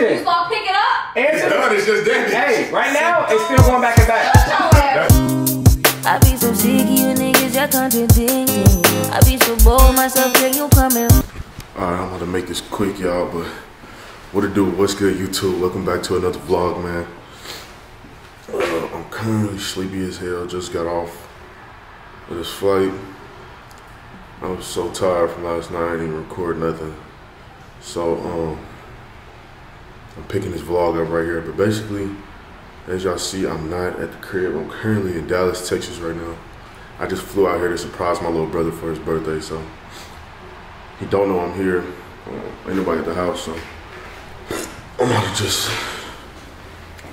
question. You gonna pick it up? Answer. No, it's just damage. Hey, right now it's still going back and back. I be so sick of you niggas, y'all contradicting. I be so bold myself, can you come in? Alright, I'm gonna make this quick, y'all, but what it do? What's good, YouTube? Welcome back to another vlog, man. Uh, I'm currently sleepy as hell. Just got off of this flight. I was so tired from last night. I didn't even record nothing. So, um, I'm picking this vlog up right here. But basically, as y'all see, I'm not at the crib. I'm currently in Dallas, Texas right now. I just flew out here to surprise my little brother for his birthday, so he don't know I'm here. Uh, ain't nobody at the house, so I'm gonna just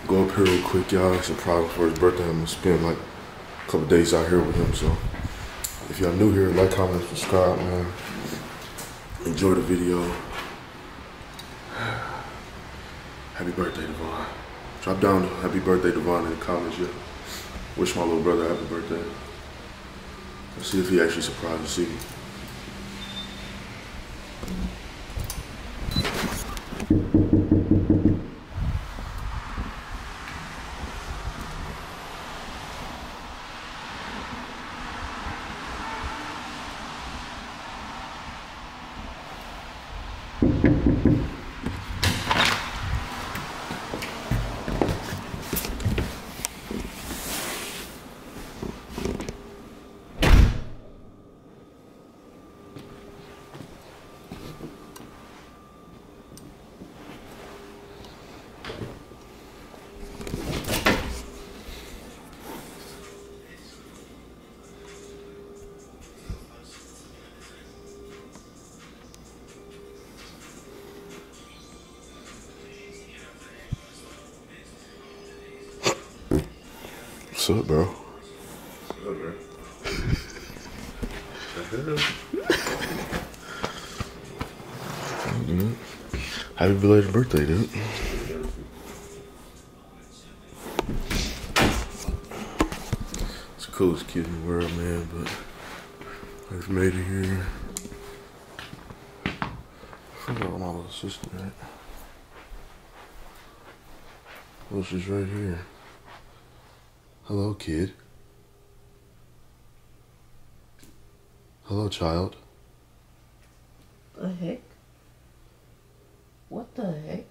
go up here real quick, y'all. Surprise him for his birthday. I'm gonna spend like a couple days out here with him. So if y'all new here, like, comment, subscribe, man. Enjoy the video. Happy birthday, Devon. Drop down happy birthday, Devon, in the comments, yeah. Wish my little brother happy birthday. Let's see if he actually surprised to see What's up, bro? Happy belated birthday, dude. It's the coolest kid in the world, man, but I just made it here. Forgot my little sister at. Well, she's right here. Hello, kid. Hello, child. The heck? What the heck?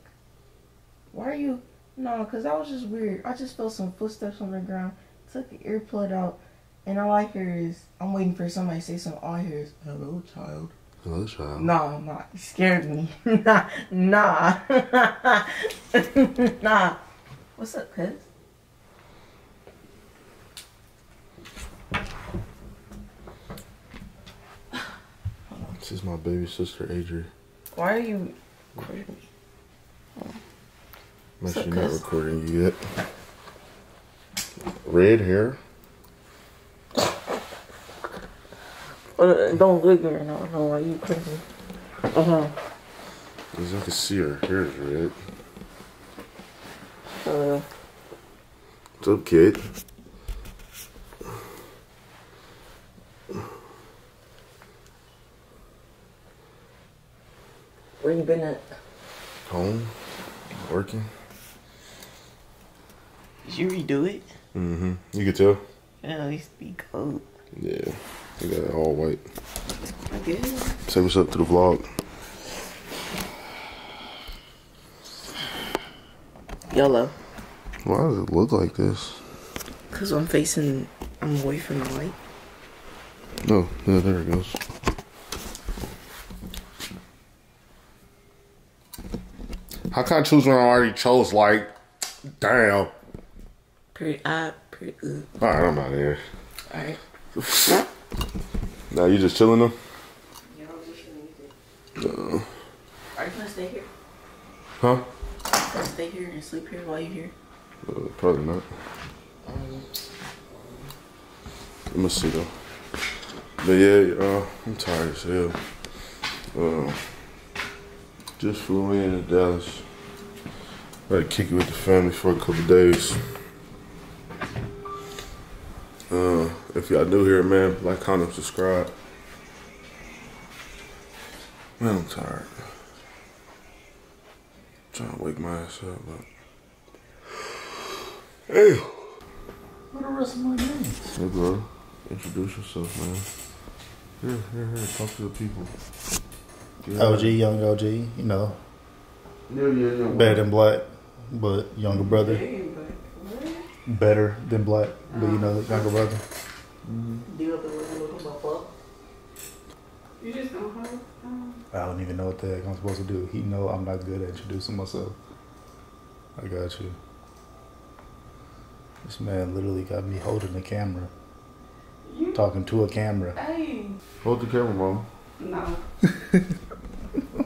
Why are you? No, because that was just weird. I just felt some footsteps on the ground, took the earplug out, and all I hear is, I'm waiting for somebody to say something. All I hear is, hello, child. Hello, child. Nah, nah, you scared me. nah, nah. nah. What's up, cuz? This is my baby sister, Adri. Why are you recording me? I'm What's up, actually not recording you yet. Red hair. Uh, don't look at her now. know why you're crazy? Uh-huh. As I can see, her hair is red. Uh, What's up, kid? Been at? Home? Working? Did you redo it? Mm-hmm. You can tell? Yeah, it used to be cold. Yeah. You got it all white. I guess. Say what's up to the vlog. Yellow. Why does it look like this? Cause I'm facing, I'm away from the light. Oh, yeah, there it goes. How can I choose when I already chose like, damn. Pretty eye, pretty. Uh. All right, I'm out of here. All right. Now you just chilling them? Yeah, I was listening to music. Are you gonna stay here? Huh? Stay here and sleep here while you're here? Uh, probably not. Um, Let me see though. But yeah, uh, I'm tired as hell. Uh, just flew in to Dallas. Had to kick it with the family for a couple days. Uh, if y'all new here, man, like, comment, subscribe. Man, I'm tired. trying to wake my ass up, but. Hey. What the rest of my names? Hey, bro. Introduce yourself, man. Here, here, here. Talk to the people. Yeah. OG, young OG, you know, Yeah, yeah, yeah. better than black, but younger brother. Better than black, but you know, younger brother. You just don't hold. Um, I don't even know what the heck I'm supposed to do. He know I'm not good at introducing myself. I got you. This man literally got me holding the camera, you. talking to a camera. Hey. Hold the camera, mom. No.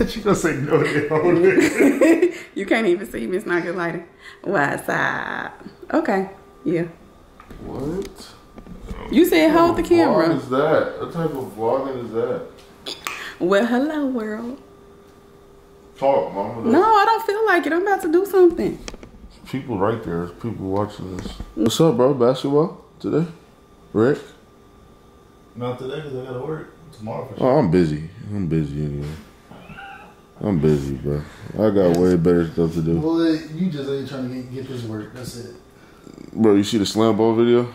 she gonna say no to it. You can't even see me. It's Not Good Lighting. What's up? Okay. Yeah. What? You said hold the camera. What is that? What type of vlogging is that? Well, hello world. Talk, mama. No, I don't feel like it. I'm about to do something. People right there. People watching this. What's up, bro? Basketball today? Rick? Not today because I gotta work tomorrow for oh, sure. Oh, I'm busy. I'm busy anyway. I'm busy, bro. I got way better stuff to do. Well, you just ain't trying to get, get this work. That's it. Bro, you see the slam ball video?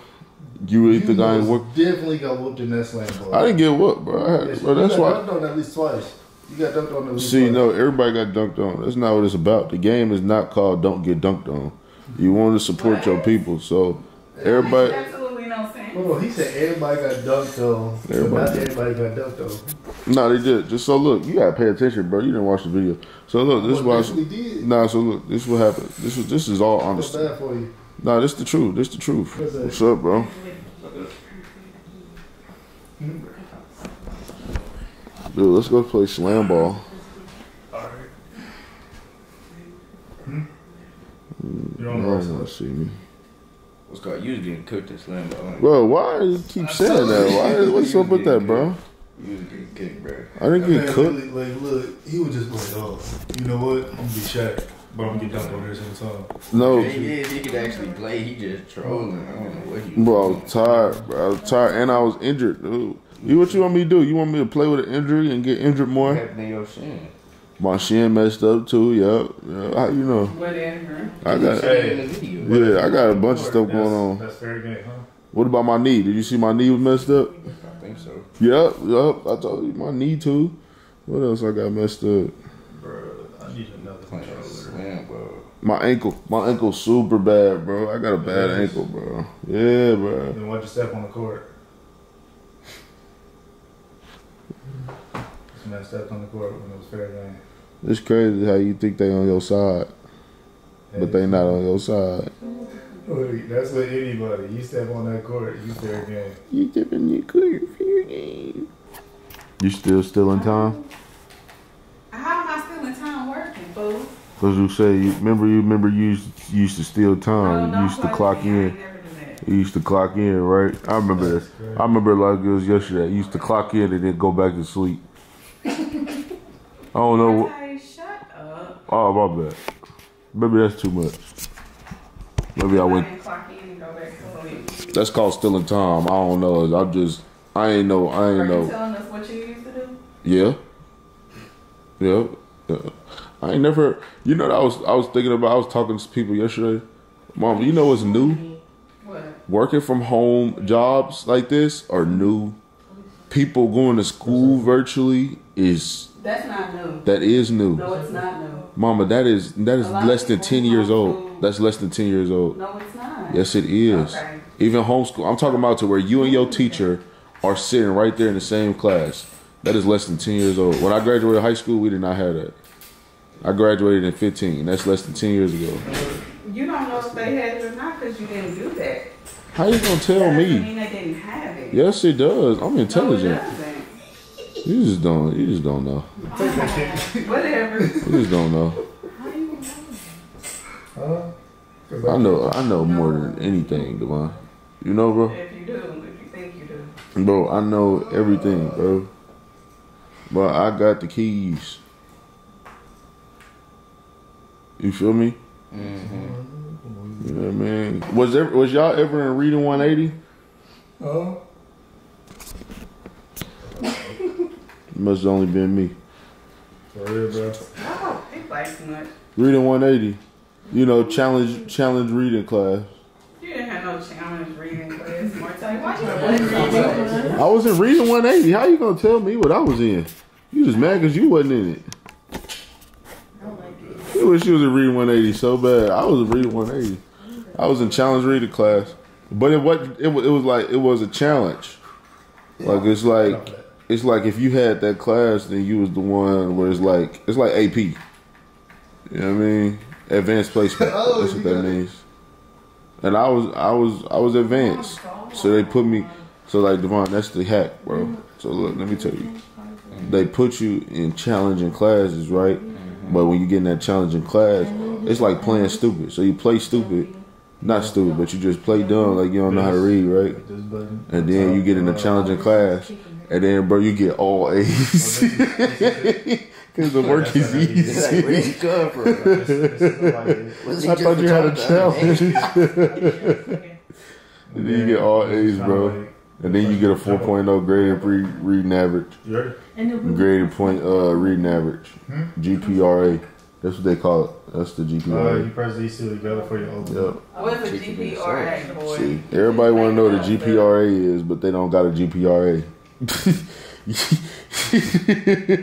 You really think I ain't work? definitely got whooped in that slam ball. I didn't get what, bro. I had, Yes, bro, you that's got why. dunked on at least twice. You got dunked on at least See, twice. no, everybody got dunked on. That's not what it's about. The game is not called "Don't Get Dunked On." You want to support your people, so everybody. Absolutely. Hold on, he said everybody got dunked on. but Everybody. Not everybody got dunked on. No, they did. Just so look, you gotta pay attention, bro. You didn't watch the video. So look, this is why. did. Nah, so look, this is what happened. This was this is all I feel honesty. bad for you. Nah, this the truth. This the truth. What's? What's up, bro? Dude, let's go play slam ball. You You don't don't want to see me, What's called? You was getting cooked at Slam Ball. bro. Why you keep saying that? Why? What's up with that, bro? You was getting cooked, bro. I didn't That get cooked. really, like, look, he was just like, oh, you know what? I'm gonna be Shaq, but I'm gonna get dunked on every single time. No, Thing is, he could actually play. He just trolling. I don't know what he. bro. I was tired, bro. I was tired, and I was injured, dude. You what you want me to do? You want me to play with an injury and get injured more? happened to your shin? My shin messed up too. Yep. Yeah, how you know? Whatever. I got. Hey. In the video. Yeah, I got a bunch of stuff going on. That's fair game, huh? What about my knee? Did you see my knee was messed up? I think so. Yep, yep. I told you my knee too. What else I got messed up? Bro, I need another Playing controller. Slam My ankle. My ankle super bad, bro. I got a bad Yes. ankle, bro. Yeah, bro. Then watch your step on the court. This man stepped on the court when it was fair game. It's crazy how you think they on your side, but they not on your side. That's with anybody. You step on that court, you fair game. You dipping your clear fair game. You still still in time? How am I still in time working, fool? Cause you say you remember you remember you used, you used to steal time. Oh, you don't used to clock with me. I in. never do that. You used to clock in, right? I remember this. I remember it like it was yesterday. You used to clock in and then go back to sleep. I don't know. What, Hey, shut up. Oh my bad. Maybe that's too much. Maybe I I went. didn't clock in and go back to sleep. That's called stealing time. I don't know. I'm just. I ain't know. I ain't Are ain't you know. telling us what you used to do? Yeah. Yeah. yeah. I ain't never. You know, I was. I was thinking about. I was talking to people yesterday. Mom, you know what's new? What? working from home jobs like this are new. People going to school virtually is That's not new. that is new. No, it's not new. Mama, that is that is A lot of less than ten years old. That's less than ten years old. No, it's not. Yes, it is. Okay. Even homeschool. I'm talking about to where you and your teacher are sitting right there in the same class. That is less than ten years old. When I graduated high school, we did not have that. I graduated in 15. That's less than 10 years ago. You don't know if they had it or not because you didn't do that. How you gonna tell That me? mean they didn't have it. Yes, it does. I'm intelligent. doesn't. You just don't. You just don't know. Whatever. You just don't know. How you know? Huh? I know. I know more than anything, Devon. You know, bro. If you do, if you think you do. Bro, I know everything, bro. But I got the keys. You feel me? Mm-hmm. You know what I mean? Was ever, was y'all ever in reading 180? Huh? Must have only been me. For real, bro. Oh, it like too much. Reading 180. You know, challenge challenge reading class. You didn't have no challenge reading class, Martin. Why you reading? I wasn't reading 180. How you gonna tell me what I was in? You just mad because you wasn't in it. You wish you was in reading 180 so bad. I was in reading 180. I was in challenge reading class, but it wasn't. It was, it was like it was a challenge. Like it's like it's like if you had that class, then you was the one where it's like it's like AP. You know what I mean? Advanced placement. Oh, That's what that it. means. And I was I was I was advanced. So they put me so like Devon, that's the hack, bro. So look, let me tell you. They put you in challenging classes, right? But when you get in that challenging class, it's like playing stupid. So you play stupid, not stupid, but you just play dumb like you don't know how to read, right? And then you get in a challenging class, and then bro, you get all A's because the work is It's like, where did easy. you come from? Was I thought you had a challenge. And then you get all A's, bro. And then you get a 4.0 graded pre reading average. You ready? Graded point uh reading average. GPRA. That's what they call it. That's the Uh, you GPRA. press these two together for your open. Yep. What's a GPRA, boy? See, everybody want to know what a GPRA is, but they don't got a GPRA. Nobody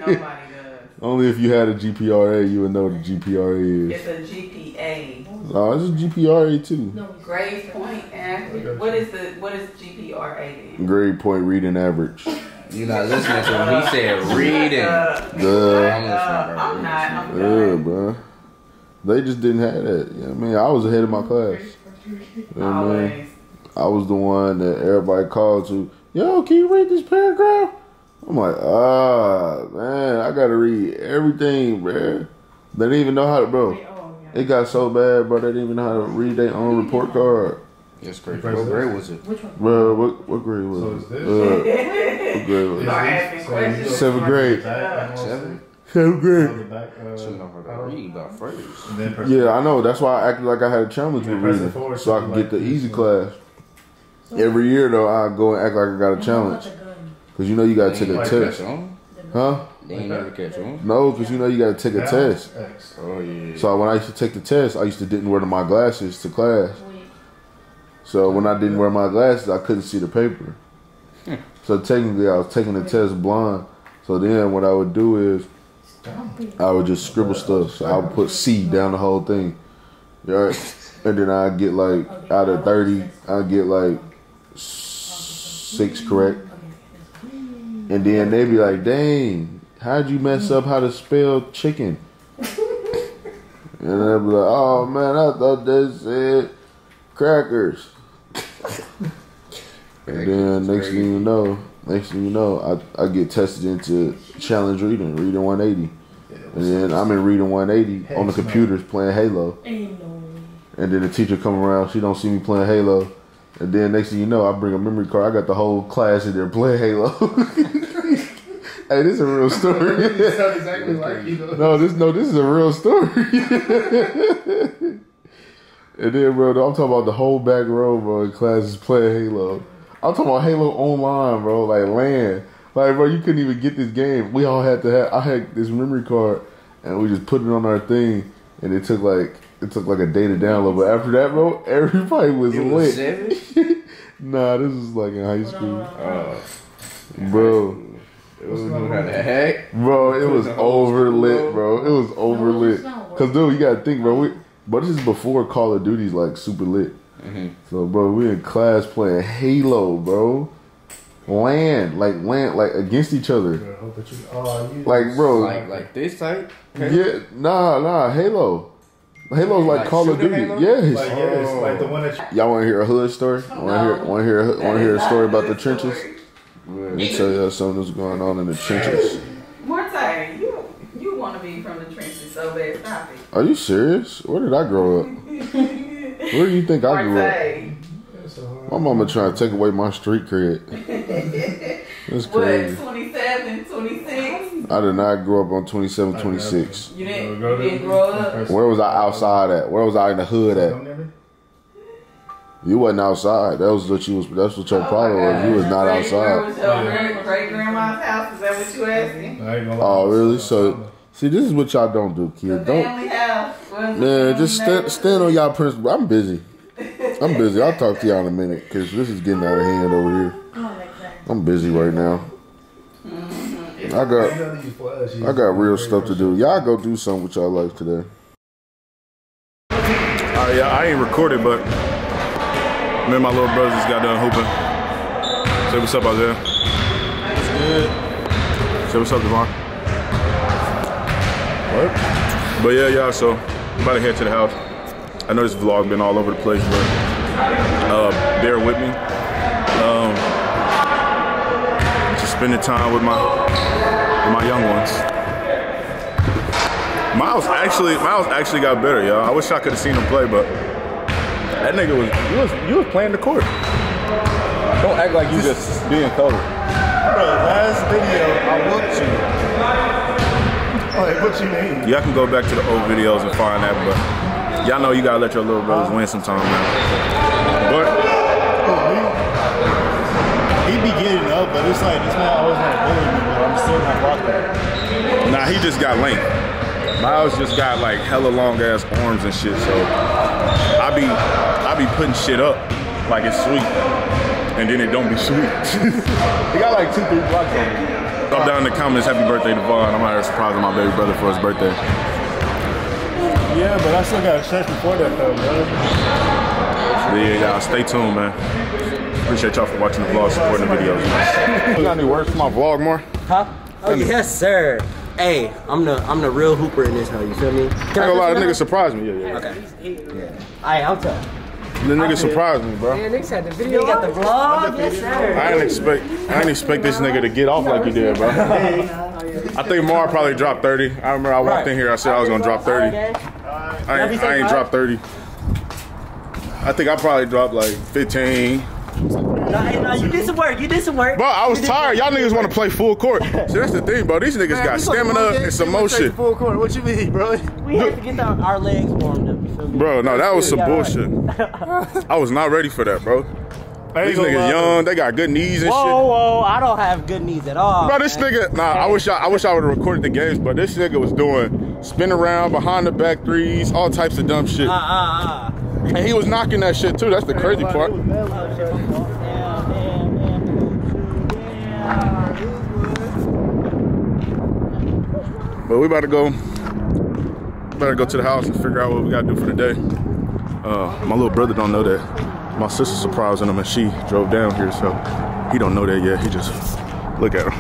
does. Only if you had a GPRA, you would know what a GPRA is. It's a GPA. No, it's a GPRA too. Grade point average. What is the what is GPRA then? Grade point reading average. You not listening to him. He said reading. Uh, Duh. I'm listening, bro. I'm not. I'm Yeah, bro. They just didn't have that. You know what I mean, I was ahead of my class. You know what I mean? I was the one that everybody called to. Yo, can you read this paragraph? I'm like, ah, man, I gotta read everything, bro. They didn't even know how to, bro. It got so bad, bro. They didn't even know how to read their own report card. That's crazy. What grade was it? Bro, what what grade was So it? is this? Uh, what grade was Start it? asking So Seventh grade. Back, Seven? Seventh grade. the back, uh, Shouldn't know how to read about first. and then press Yeah, I know. That's why I acted like I had a challenge with reading, so I so could get the easy class. Every year though, I go and act like I got a challenge, cause you know you gotta take a test, huh? They ain't never catch on. No, cause you know you gotta take a test. Oh yeah. So when I used to take the test, I used to didn't wear my glasses to class. So when I didn't wear my glasses, I couldn't see the paper. So technically, I was taking the test blind. So then what I would do is I would just scribble stuff. So I would put C down the whole thing. Right? And then I'd get like out of thirty, I'd get like s- six correct. And then they'd be like, "Dang, how'd you mess up how to spell chicken?" And I'd be like, "Oh man, I thought they said crackers." And then next thing you know, next thing you know, I, I get tested into challenge reading, reading 180. And then I'm in reading 180 on the computers playing Halo. And then the teacher come around, she don't see me playing Halo. And then next thing you know, I bring a memory card. I got the whole class in there playing Halo. hey, this is a real story. Sound exactly like you. know. No, this no, this is a real story. and then, bro, I'm talking about the whole back row, bro. In class is playing Halo. I'm talking about Halo online, bro. Like LAN, like bro, you couldn't even get this game. We all had to have. I had this memory card, and we just put it on our thing, and it took like it took like a day to download. But after that, bro, everybody was It was lit. seven. nah, this is like in high school, Uh, bro. it was knew how to hack. Bro, it was the whole over lit, bro. It was over lit. Cause dude, you gotta think, bro. We, but this is before Call of Duty's like super lit. So, bro, we in class playing Halo, bro. LAN, like LAN, like against each other. Bro, you- oh, you- Like, bro, Like like this type. yeah, nah, nah, Halo. Halo's like, Like Call of Duty. Halo? Yes. Like, yes, like the one that you- Y'all want to hear a hood story? Want to hear? Want to hear? Want to hear a story about the trenches? Story. Let me tell y'all something that's going on in the trenches. Mortai, you you want to be from the trenches so bad. Stop it. Are you serious? Where did I grow up? Where do you think I grew up? Mortai, My mama trying to take away my street cred. That's crazy. 27, 26? I did not grow up on 27, 26. You didn't, you didn't grow up. Where was I outside at? Where was I in the hood at? Come near me? You wasn't outside. That was what you was. That's what your oh problem was. You was not Where outside. was your great grandma's house? Is that what you asking? I ain't gonna lie. Oh, really? So, See, this is what y'all don't do, kid. Don't Family house. man, just stand stand on y'all principle. I'm busy. I'm busy. I'll talk to y'all in a minute because this is getting out of hand over here. Oh I'm busy right now. I got I got real stuff to do. Y'all go do something with y'all life today. Uh, yeah, I ain't recorded, but me and my little brothers just got done hooping. Say what's up out there. What's good? Say what's up, Devon. What? But yeah, y'all, so I'm about to head to the house. I know this vlog been all over the place, but uh, bear with me. Spending time with my with my young ones. Miles actually, Miles actually got better, y'all. I wish I could have seen him play, but that nigga was you was you was playing the court. Don't act like you just being covered. Bro, last video, I whooped you. Oh, like, what you mean? Y'all can go back to the old videos and find that, but y'all know you gotta let your little brothers uh-huh. win sometime, man. But it's like, this man always want to bully me, but I'm still not blocking. nah, he just got length. Miles just got like hella long ass arms and shit, so I be I be putting shit up like it's sweet, and then it don't be sweet. he got like two, three blocks on me. Drop down in the comments, happy birthday, to Devon. I'm out here surprising my baby brother for his birthday. Yeah, but I still got a stretch before that, though, bro. Yeah, y'all stay tuned, man. Appreciate y'all for watching the vlog, supporting the videos. You got any words for my vlog, more? Huh? Oh yes, sir. Hey, I'm the I'm the real hooper in this hoe. You feel me? I ain't gonna lie, the nigga surprised me. Yeah, yeah. Okay. Alright, I'll tell. The nigga surprised me, bro. Yeah, niggas had the video. You got the vlog. Yes, sir. I didn't expect I didn't expect this nigga to get off like he did, bro. I think Mar probably dropped 30. I remember I walked Right. in here, I said I was gonna drop 30. I ain't, I ain't dropped 30. I think I probably dropped like 15. No, no, you did some work. You did some work. Bro, I was tired. Y'all niggas want to play full court. See, that's the thing, bro. These niggas got stamina and some motion. Full court. What you mean, bro? We had to get the, our legs warmed up. You feel me? Bro, no, that was some Yeah, right. bullshit. I was not ready for that, bro. These niggas lie. young, they got good knees and Whoa, shit. whoa! I don't have good knees at all. Bro, this man. nigga, nah, I wish I, I wish I would have recorded the games, but this nigga was doing spin around, behind the back threes, all types of dumb shit. Uh, uh, uh. And he was knocking that shit too. That's the crazy part. But we about to go, better go to the house and figure out what we gotta do for the day. Uh, my little brother don't know that. My sister surprising him and she drove down here, so he don't know that yet. He just look at him.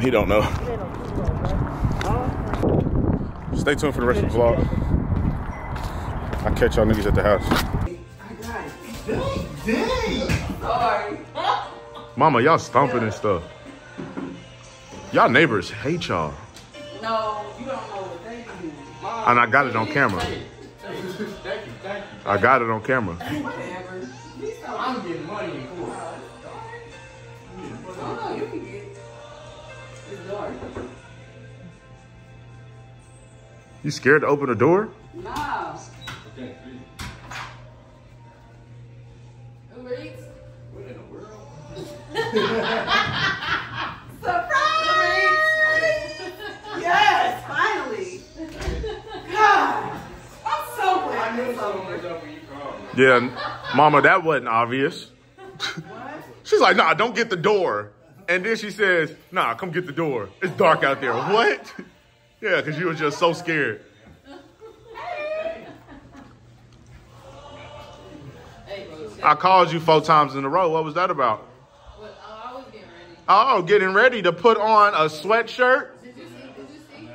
He don't know. Stay tuned for the rest of the vlog. I'll catch y'all niggas at the house. Mama, y'all stomping and stuff. Y'all neighbors hate y'all. No, you don't know what they do. Mom, And I got it on camera. thank you, thank you. I got it on camera. Whatever. I'm getting money You scared to open the door? Nah. Uber Eats? What in the world? Surprise! yes, finally. God, I'm so glad it's over. Yeah, Mama, that wasn't obvious. She's like, nah, don't get the door. And then she says, nah, come get the door. It's dark out there. What? Yeah, because you were just so scared. I called you four times in a row. What was that about? But, oh, getting ready. Oh, getting ready to put on a sweatshirt? Did you see? Did you see?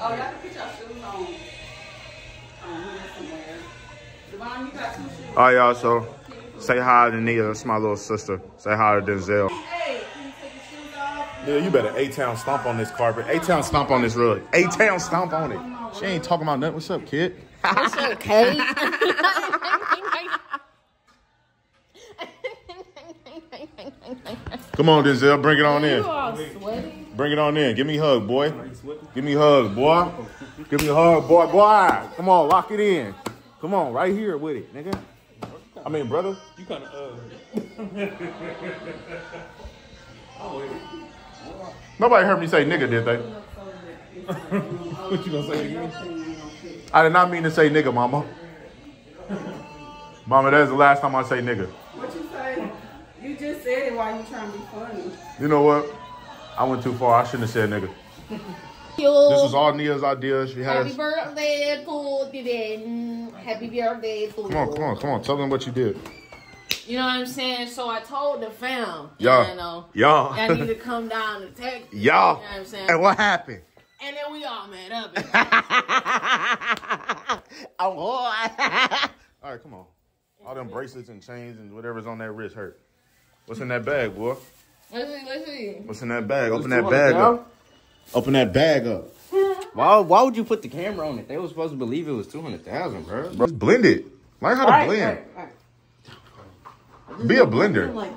Oh, y'all can put your shoes on. Here somewhere. Devon, you got two shoes. All right, y'all, so say hi to Nia. That's my little sister. Say hi to Denzel. Hey, can you take off? Yeah, you better A-Town stomp on this carpet. A-Town stomp on this rug. A-Town stomp on it. She ain't talking about nothing. What's up, kid? Okay. Come on, Denzel. Bring it on in. Bring it on in. Give me a hug, boy. Give me a hug, boy. Give me a hug, boy. Boy, come on, lock it in. Come on, right here with it, nigga. I mean, brother. You kind of uh. Nobody heard me say nigga, did they? what you gonna say again? I did not mean to say nigga, mama. Mama, that's the last time I say nigga. What you say? You just said it while you trying to be funny. You know what? I went too far. I shouldn't have said nigga. This was all Nia's idea. She had Happy birthday to Vivian. Happy birthday to Come on, come on, come on. Tell them what you did. You know what I'm saying? So I told the fam, Yeah. you know, Yeah. I need to come down to Texas. Yeah. You know what I'm saying? And what happened? And then we all met up. Oh, boy. All right, come on. All them bracelets and chains and whatever's on that wrist hurt. What's in that bag, boy? let's see, let's see. What's in that bag? Open that bag up. Open that bag up. Why, why would you put the camera on it? They were supposed to believe it was 200000 bro. Bro, blend it. Learn how to Right, blend. right, right. Be a blender. Like.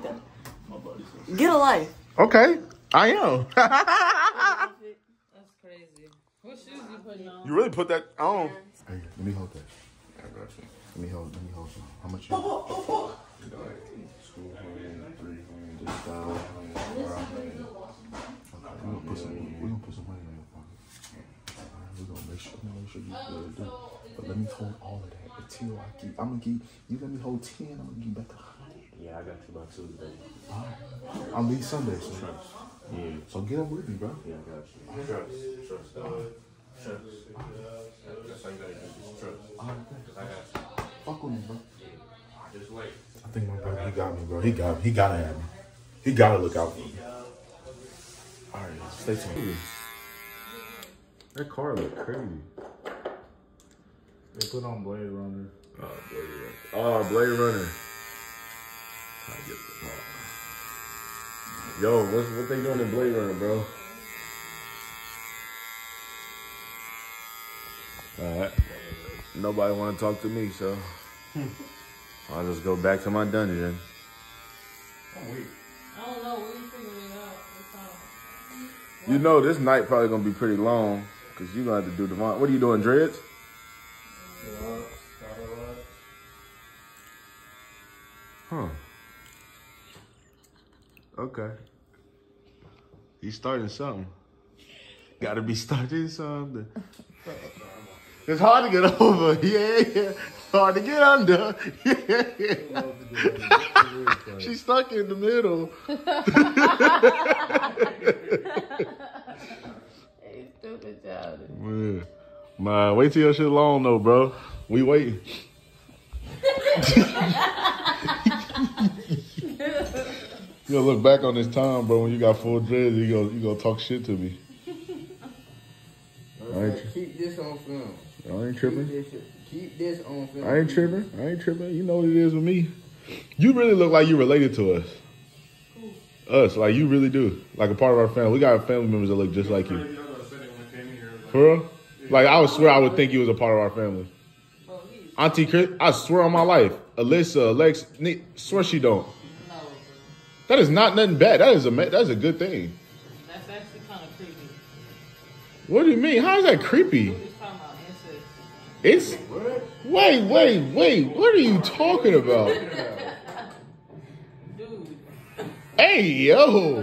Get a life. Okay, I am. That's crazy. What shoes you putting on? you really put that on. Hey, let me hold that. Let me hold. Let me hold. some. How much? You Okay, we gonna put some. We gonna put some money in your pocket. Alright, we gonna make sure. we gonna Make sure you good. Dude. But let me hold all of that until I keep. I'm gonna give you. Let me hold ten. I'm gonna give you back a hundred. Yeah, I got you by Tuesday. Alright. I'll leave Sunday. So. Yeah, So get up with me, bro. yeah, I got you. Trust, trust, uh, trust. That's how you gotta do this. Trust. Alright, I got you. fuck with me, bro. Just wait. I think my brother, he got me, bro. He got me. He gotta have me. He gotta look out for me. All right, stay tuned. That car look crazy. They put on Blade Runner. Oh, Blade Runner. Oh, Blade Runner. I get the car. Yo, what's what they doing in Blade Runner, bro? Alright. Nobody wanna talk to me, so hmm. I'll just go back to my dungeon. Oh, I don't know. We figuring it out. It's. Uh, you know this night probably gonna be pretty long, cause you're gonna have to do the What are you doing, dreads? Huh. Okay. He's starting something. Gotta be starting something. It's hard to get over. Yeah, yeah. Hard to get under. Yeah, yeah. She's stuck in the middle. Hey, stupid child. Man, man, wait till your shit long though, bro. We waiting. you gonna look back on this time, bro, when you got full dreads, you go you gonna talk shit to me. I ain't, Keep this on film. I ain't Keep tripping. this, keep this on film. I ain't tripping. I ain't tripping. You know what it is with me. You really look like you related to us. Us, like you really do. Like a part of our family. We got family members that look just like you. For real? Like I would swear I would think you was a part of our family. Auntie Chris, I swear on my life. Alyssa, Alex, Nick, swear she don't. No, That is not nothing bad. That is a that's a good thing. that's actually kind of creepy. What do you mean? How is that creepy? We're just talking about incest. It's wait, wait, wait. What are you talking about? Dude. Hey yo,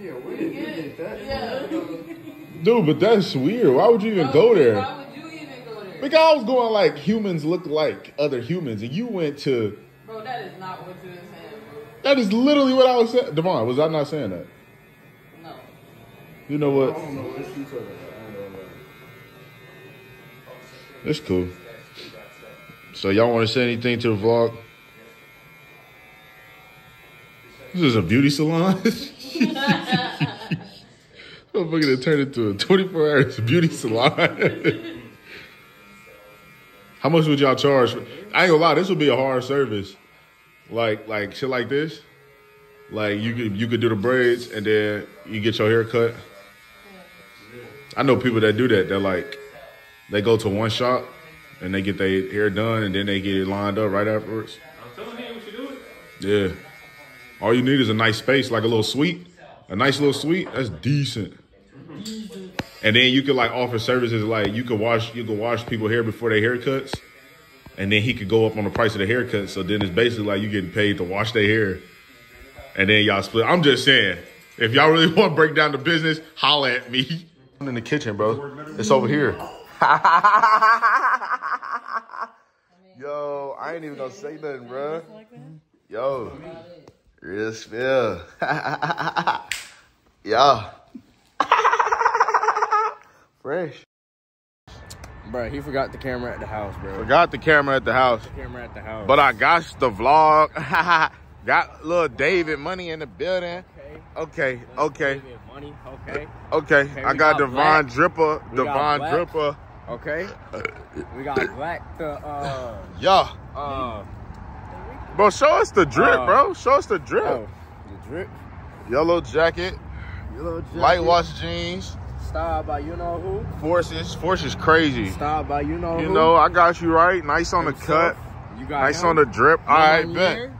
Yeah, where did you get that? Yeah. Dude, but that's weird. Why would you even go there? Why would you even go there? Because I was going like humans look like other humans, and you went to. Bro, that is not what you're saying, bro. That is literally what I was saying. Devon, was I not saying that? No. You know what? I don't know what she talking about. I don't know. It's cool. So y'all want to say anything to the vlog? This is a beauty salon. I'm fucking turn it into a 24 hours beauty salon. How much would y'all charge? I ain't gonna lie, this would be a hard service. Like like shit like this. Like you could you could do the braids and then you get your hair cut. I know people that do that. They're like they go to one shop and they get their hair done and then they get it lined up right afterwards. I'm telling you, we should do. Yeah. All you need is a nice space, like a little suite. A nice little suite. That's decent. And then you could like offer services like you could wash you could wash people hair before their haircuts, and then he could go up on the price of the haircut. So then it's basically like you getting paid to wash their hair, and then y'all split. I'm just saying, if y'all really want to break down the business, holla at me. I'm in the kitchen, bro. It's over here. Yo, I ain't even gonna say nothing, bro. Yo, real spill. Yo. Fresh. Bro, he forgot the camera at the house, bro. Forgot the camera at the house. The camera at the house. But I got the vlog. got little David money in the building. Okay, okay. David money, okay. Okay, Okay, I got, got Devon Dripper. We Devon Dripper. Okay. We got black the uh Yeah. uh Bro, show us the drip, Uh, bro. Show us the drip. oh, the drip. Yellow jacket, Yellow jacket. light wash jeans, Style by you know who? forces. Force is crazy. Style by you know You who? know, I got you right. Nice on the cut. You got Nice him. on the drip. All right, bet.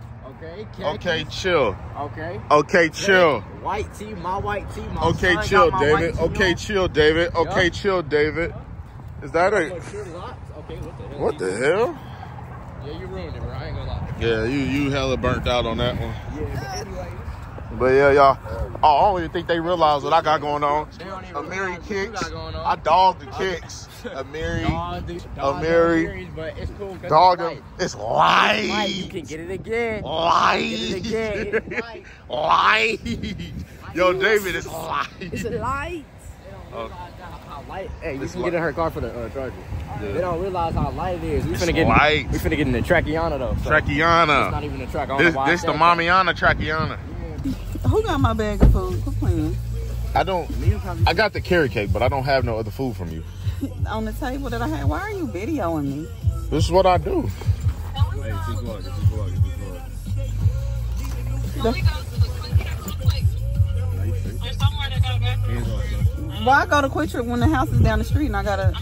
Okay. Okay, chill. Okay. Okay, chill. White tee, my white tee, my Okay, son chill, got my David. white tee Okay, on. chill, David. Okay, Yup. chill, David. Is that a locks? Okay, what the hell? what the hell? Yeah, you ruined it, bro. I ain't gonna lie. Yeah, you you hella burnt out on that one. Yeah, but anyway. But yeah, y'all. Oh, I don't even think they realize what I got going on. They don't Amiri realize what you kicks. got going on. I dog the kicks. Amiri. Dog, the- dog, Amiri. Amiri, but it's cool. 'cause Dog it's him. light. It's It's light. You can get it again. Light. Get it again. It's light. Light. Yo, David, it's light. It's a light. They how, how light. Hey, you It's can light. get in her car for the uh, charger. Yeah. They don't realize how light it is. We It's finna get. light. We finna get in the Trackiana though. So It's not even a track. This know why I this the said. Mamiana Trakiana. Who got my bag of food? Quit playing. I don't. I got the carrot cake, but I don't have no other food from you. On the table that I had. Why are you videoing me? This is what I do. Hey. Why go to QuikTrip when the house is down the street and I gotta?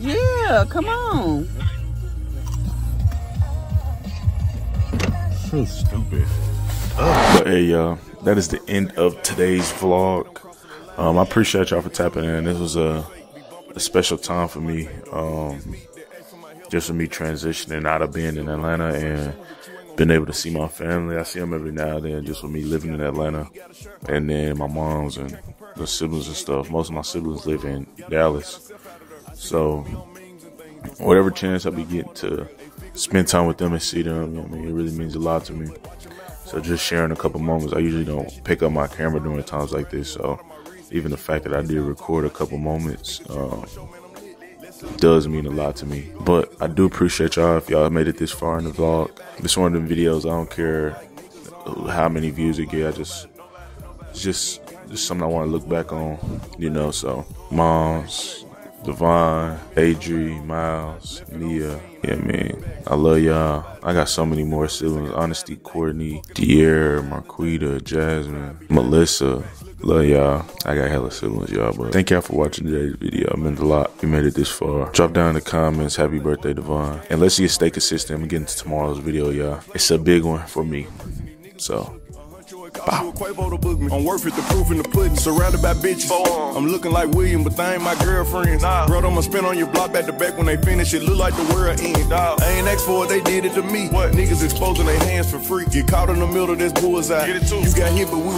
Yeah, come on. So stupid. But hey, y'all, that is the end of today's vlog. Um, I appreciate y'all for tapping in. This was a, a special time for me. Um, just for me transitioning out of being in Atlanta and being able to see my family. I see them every now and then just with me living in Atlanta. And then my moms and the siblings and stuff. Most of my siblings live in Dallas. So whatever chance I be getting to spend time with them and see them, I mean, it really means a lot to me. So just sharing a couple moments. I usually don't pick up my camera during times like this. So even the fact that I did record a couple moments um, does mean a lot to me. But I do appreciate y'all if y'all made it this far in the vlog. This one of them videos. I don't care how many views it get. I just it's just just something I want to look back on. You know. So moms, Devon, Adri, Miles, Nia. Yeah, man. I love y'all. I got so many more siblings. Honesty, Courtney, Dier, Marquita, Jasmine, Melissa. Love y'all. I got hella siblings, y'all. But thank y'all for watching today's video. It meant a lot. You made it this far. Drop down in the comments. Happy birthday, Devon. And let's see stay consistent. I'm getting to tomorrow's video, y'all. It's a big one for me. So. I'm worth it, the proof in the pudding. Surrounded by bitches. I'm looking like William, but they ain't my girlfriends. Bro, I'ma spin on your block back to back when they finish. It look like the world end. I ain't asked for it, they did it to me. What? Niggas exposing their hands for free. Get caught in the middle, of this bullseye. Get it too. You got hit, but we was